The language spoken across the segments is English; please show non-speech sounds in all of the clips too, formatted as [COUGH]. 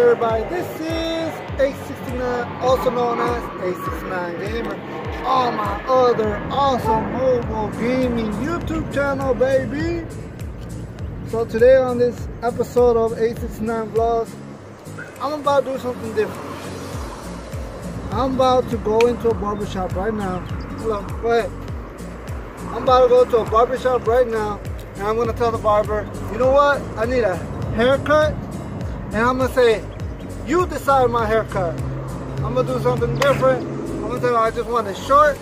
everybody? This is Ace69, also known as Ace69 Gamer, on my other awesome mobile gaming YouTube channel, baby. So today on this episode of Ace69 Vlogs, I'm about to do something different. I'm about to go into a barbershop right now. Look, go ahead. I'm about to go to a barbershop right now, and I'm gonna tell the barber, you know what? I need a haircut and I'm gonna say, you decide my haircut. I'm gonna do something different. I'm gonna tell you I just want it short.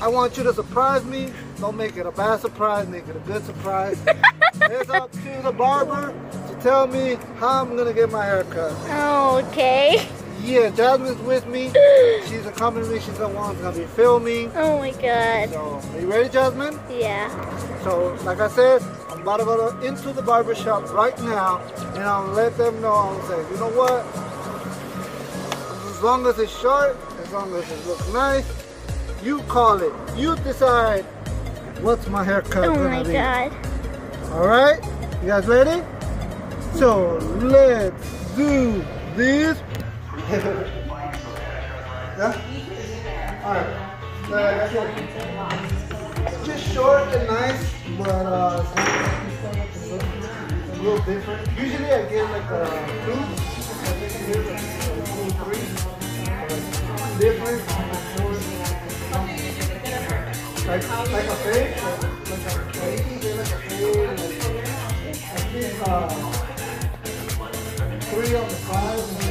I want you to surprise me. Don't make it a bad surprise, make it a good surprise. [LAUGHS] it's up to the barber to tell me how I'm gonna get my haircut. Okay. Yeah, Jasmine's with me. [GASPS] She's accompanying me. She's the one who's gonna be filming. Oh my god. So, are you ready, Jasmine? Yeah. So, like I said, I'm about to go into the barber shop right now, and I'll let them know. I'll say, you know what? As long as it's short, as long as it looks nice, you call it. You decide what's my haircut Oh gonna my be. god. All right, you guys ready? So let's do this. Yeah. All right. Uh, that's it. Just short and nice, but uh, it's a little different. Usually I get like a like a two, three. Different. Like, like a fade, like a fade, you get like a fade, like, I think, uh, three on the sides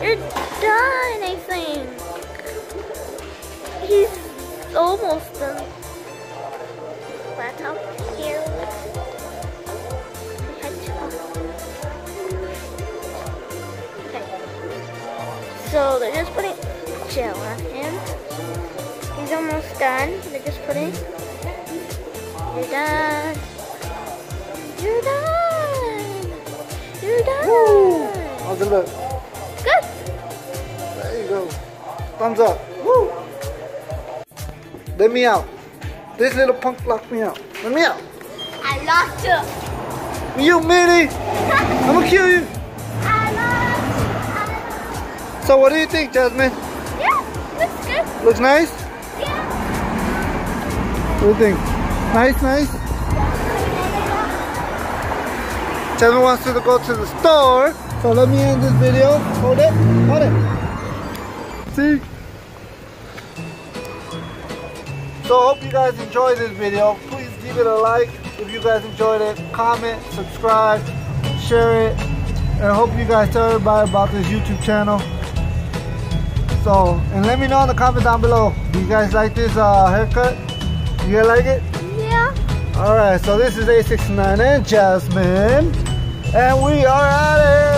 You're done, I think. He's almost done. Let's here. Okay. So they're just putting gel on him. He's almost done. They're just putting. You're done. You're done. You're done. Woo! How's it look? Good. There you go. Thumbs up. Woo! Let me out. This little punk locked me out. Let me out. I locked you. You, Minnie! [LAUGHS] I'm gonna kill you. I lost. So, what do you think, Jasmine? Yeah, looks good. Looks nice? Yeah. What do you think? Nice, nice? Jasmine wants to go to the store. So let me end this video. Hold it. Hold it. See? So I hope you guys enjoyed this video. Please give it a like if you guys enjoyed it. Comment, subscribe, share it. And I hope you guys tell everybody about this YouTube channel. So, and let me know in the comment down below. Do you guys like this uh, haircut? You guys like it? Yeah. Alright, so this is Ace69 and Jasmine. And we are at